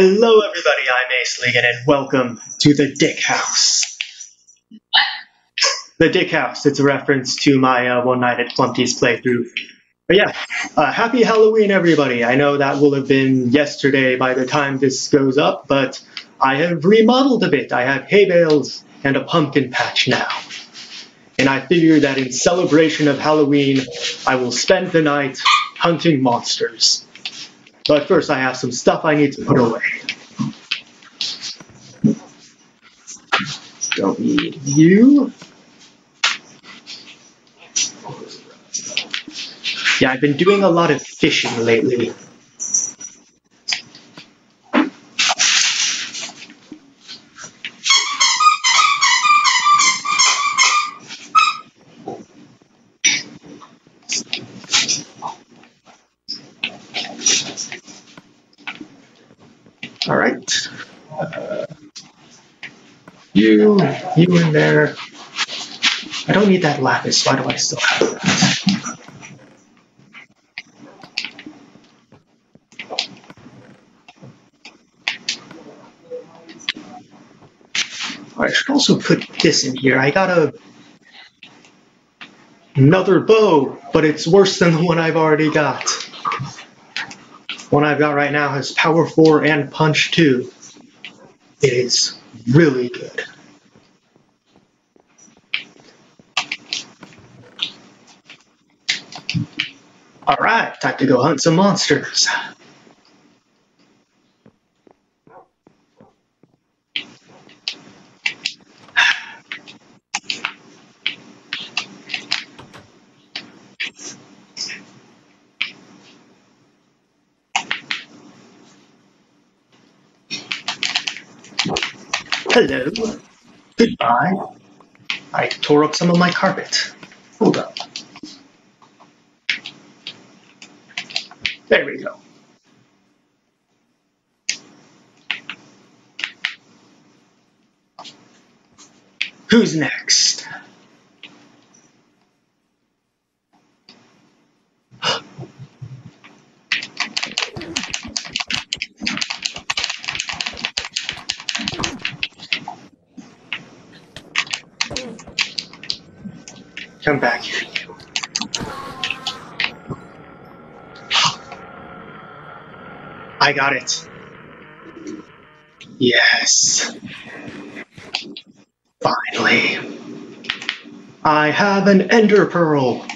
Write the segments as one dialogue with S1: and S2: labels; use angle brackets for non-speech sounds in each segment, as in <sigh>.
S1: Hello, everybody. I'm Acelegin, and welcome to the Dick House. The Dick House. It's a reference to my uh, One Night at Flumpty's playthrough. But yeah, uh, happy Halloween, everybody. I know that will have been yesterday by the time this goes up, but I have remodeled a bit. I have hay bales and a pumpkin patch now. And I figure that in celebration of Halloween, I will spend the night hunting monsters. But first, I have some stuff I need to put away. Don't need you. Yeah, I've been doing a lot of fishing lately. All right. Uh, you, in there. I don't need that lapis. Why do I still have that? I should also put this in here. I got a another bow, but it's worse than the one I've already got. One I've got right now has power 4 and punch 2. It is really good. Alright, time to go hunt some monsters. Hello. Goodbye. I tore up some of my carpet. Hold up. There we go. Who's next? Come back here, you. I got it. Yes. Finally. I have an ender pearl.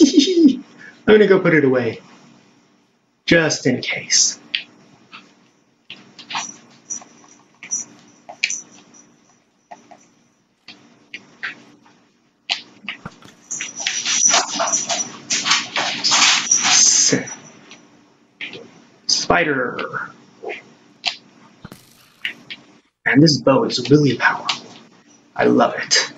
S1: <laughs> I'm gonna go put it away. Just in case. Spider. And this bow is really powerful. I love it.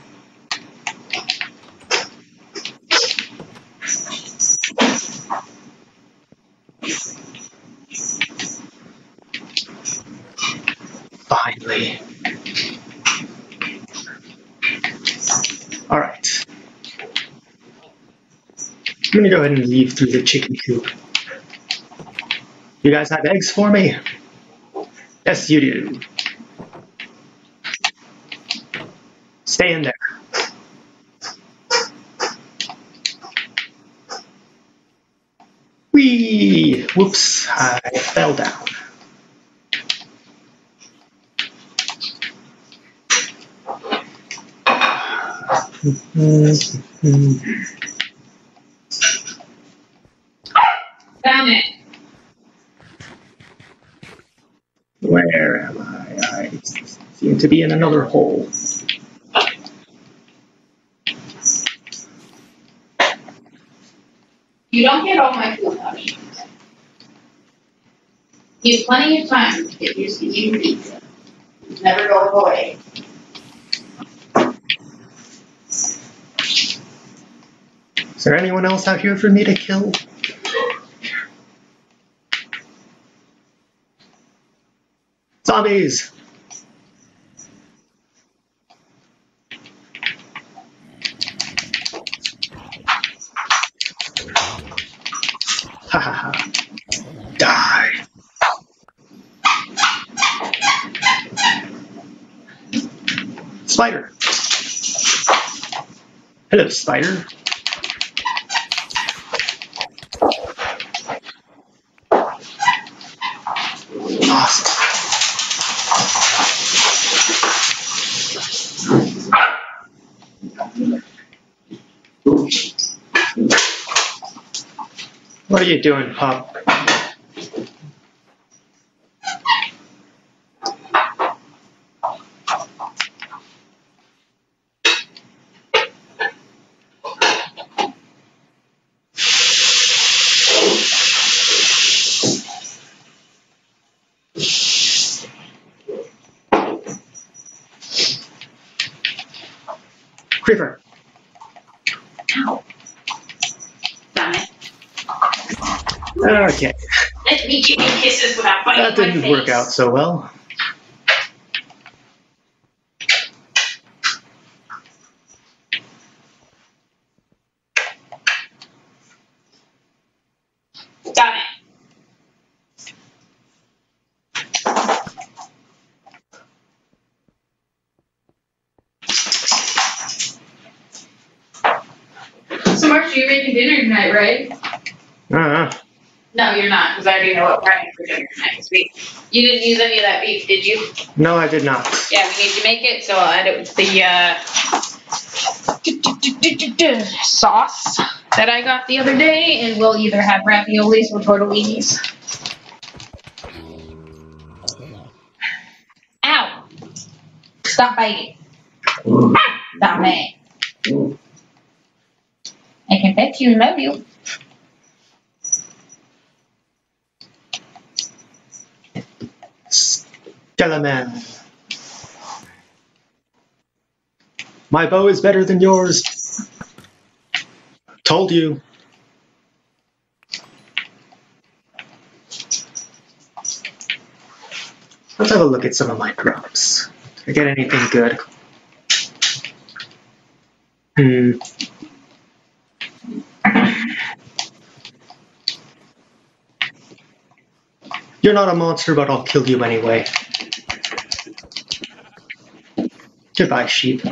S1: Finally. Alright. I'm gonna go ahead and leave through the chicken coop. You guys have eggs for me? Yes, you do. Stay in there. Whee! Whoops, I fell down.
S2: Found <laughs> it.
S1: Where am I? I seem to be in another hole.
S2: You don't get all my food options. You have plenty of time to get used to eating pizza. You never go away.
S1: Is there anyone else out here for me to kill? Zombies! Spider. Hello, Spider. What are you doing, pup? Creeper.
S2: Ow. Damn it.
S1: Okay,
S2: Let me give you kisses without biting
S1: that didn't work out so well.
S2: Got it. So, Mark, you're making dinner tonight, right?
S1: Uh,
S2: No, you're not, because I already know what we're having for dinner tonight. 'cause we, you didn't use any of that beef, did you?
S1: no, I did not.
S2: Yeah, we need to make it, so I'll add it with the uh, sauce that I got the other day, and we'll either have raviolis or tortellinis. Ow! Stop biting. Stop it. I can bet you love you.
S1: Skeleman. My bow is better than yours. Told you. Let's have a look at some of my drops. Did I get anything good? Hmm. You're not a monster, but I'll kill you anyway. Goodbye, sheep.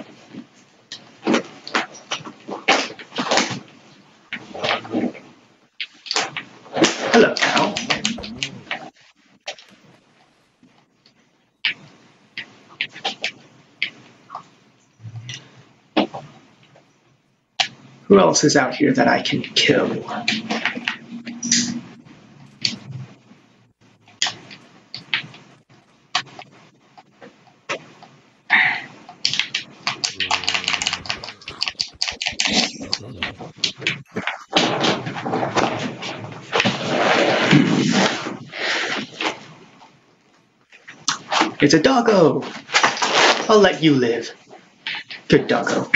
S1: Hello, cow. Who else is out here that I can kill? It's a doggo. I'll let you live. Good doggo.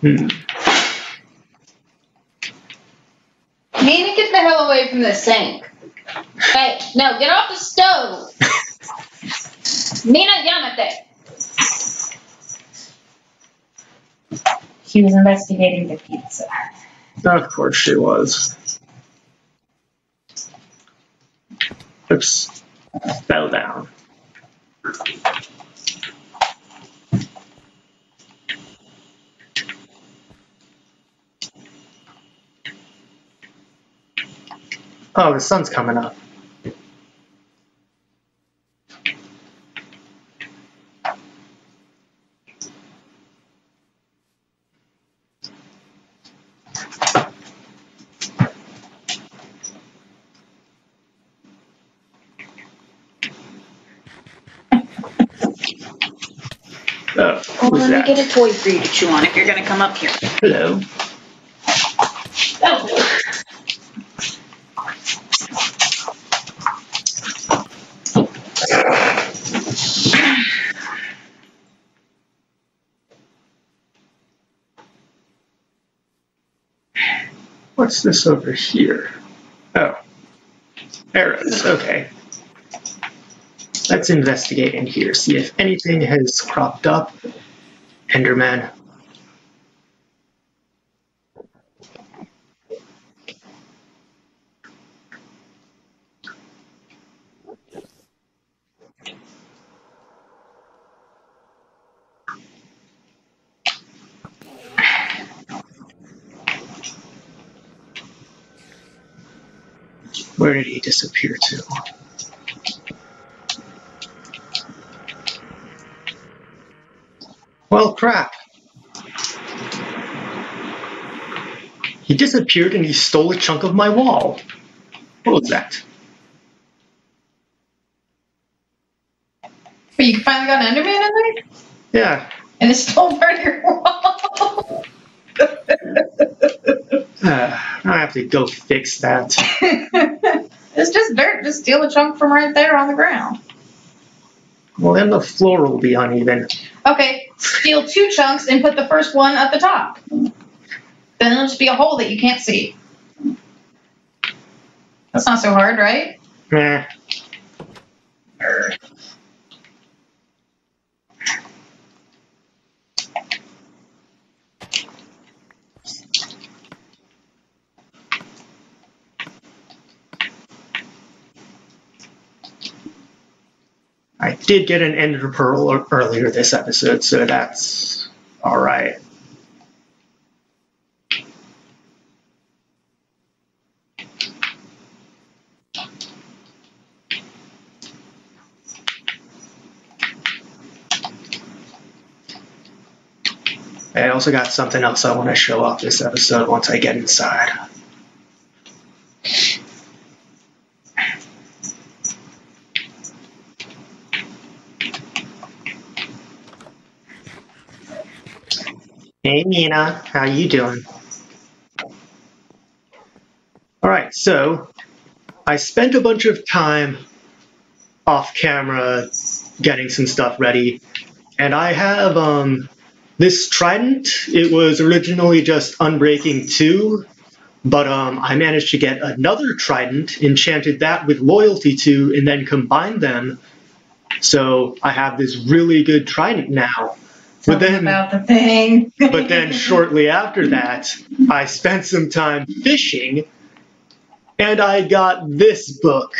S1: Hmm. <clears throat>
S2: Nina, get the hell away from the sink. Hey, no, get off the stove. Nina, yamate. She was investigating the pizza.
S1: of course she was. Oops. Fell down. Oh, the sun's coming up. Oh,
S2: Well,
S1: who's
S2: let me
S1: that?
S2: get a toy for you to chew on if you're gonna come up here.
S1: Hello.
S2: Oh.
S1: What's this over here? Oh. Arrows, okay. Let's investigate in here, see if anything has cropped up. Enderman. Where did he disappear to? Well, crap. He disappeared and he stole a chunk of my wall. What was that?
S2: But you finally got an Enderman in there?
S1: Yeah.
S2: And it's still part of your wall. <laughs>
S1: Uh, I have to go fix that. <laughs>
S2: it's just dirt. Just steal a chunk from right there on the ground.
S1: Well, then the floor will be uneven.
S2: Okay, steal two chunks and put the first one at the top. Then it'll just be a hole that you can't see. That's not so hard, right?
S1: Eh. I did get an ender pearl earlier this episode, so that's all right. I also got something else I want to show off this episode once I get inside. Hey Nina, how you doing? All right, so I spent a bunch of time off camera getting some stuff ready, and I have um this trident. It was originally just Unbreaking 2, but um I managed to get another trident, enchanted that with Loyalty 2, and then combined them. So I have this really good trident now. But then
S2: about the thing.
S1: but then shortly after that, I spent some time fishing and I got this book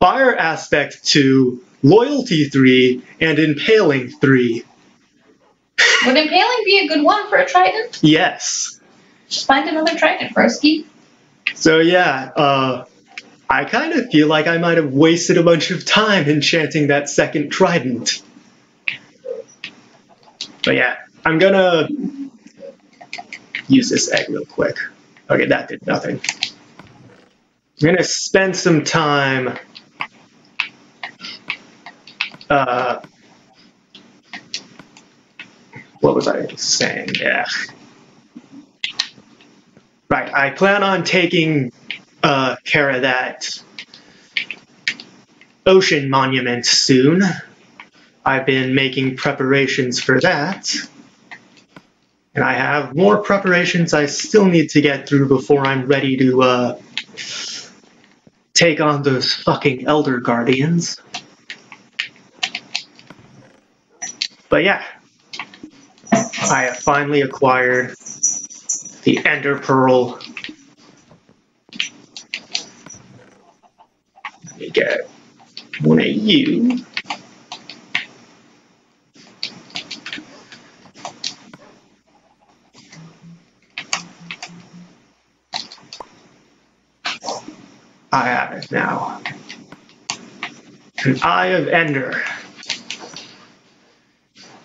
S1: Fire Aspect 2, Loyalty 3, and Impaling 3.
S2: Would impaling be a good one for a trident?
S1: Yes.
S2: Just find another trident, broski.
S1: So, yeah, uh, I kind of feel like I might have wasted a bunch of time enchanting that second trident. But yeah, I'm gonna use this egg real quick. Okay, that did nothing. I'm gonna spend some time uh, what was I saying? Yeah. Right, I plan on taking uh, care of that ocean monument soon. I've been making preparations for that. And I have more preparations I still need to get through before I'm ready to uh, take on those fucking Elder Guardians. But yeah, I have finally acquired the Ender Pearl. Let me get one of you. I have it now. An Eye of Ender.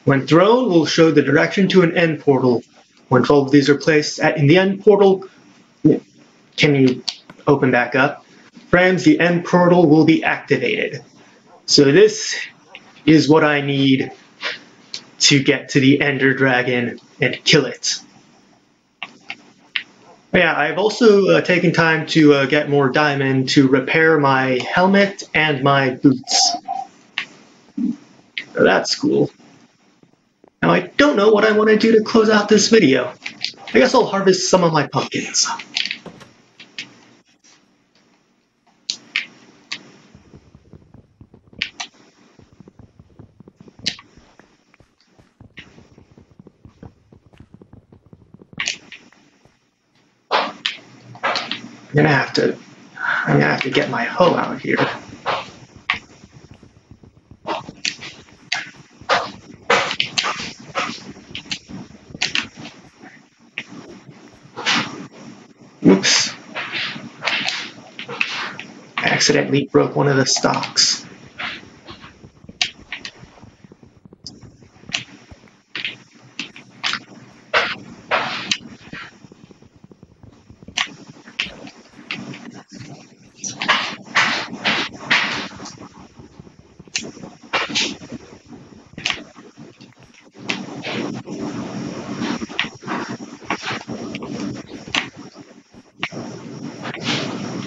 S1: When thrown, will show the direction to an end portal. When 12 of these are placed at, in the end portal, can you open back up? Frames, the end portal will be activated. So this is what I need to get to the Ender Dragon and kill it. Yeah, I've also uh, taken time to uh, get more diamond to repair my helmet and my boots. That's cool. Now I don't know what I want to do to close out this video. I guess I'll harvest some of my pumpkins. Gonna have to I'm gonna have to get my hoe out here. Oops. accidentally broke one of the stocks.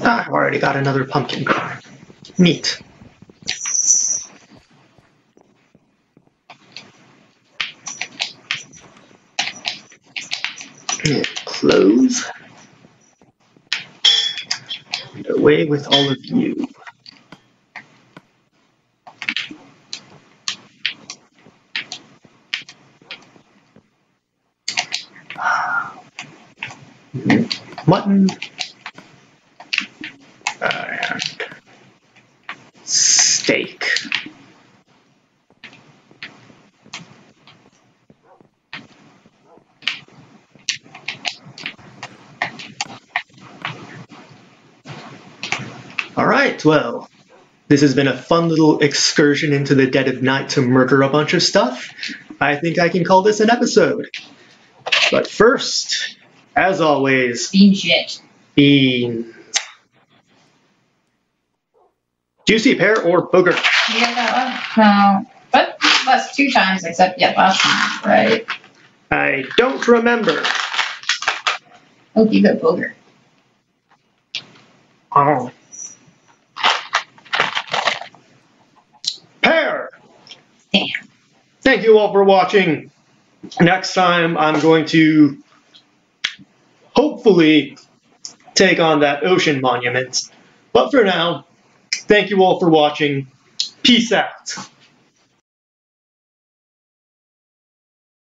S1: Ah, I've already another pumpkin car. Neat. And close. And away with all of you. Mutton. And steak. All right, well, this has been a fun little excursion into the dead of night to murder a bunch of stuff. I think I can call this an episode. But first, as always,
S2: Bean shit.
S1: beans. Juicy pear or booger?
S2: Get that one? No. But that's two times except yeah, last time, right?
S1: I don't remember.
S2: Oh, you got booger.
S1: Oh. Pear!
S2: Damn.
S1: Thank you all for watching. Next time, I'm going to hopefully take on that ocean monument. But for now, thank you all for watching. Peace out.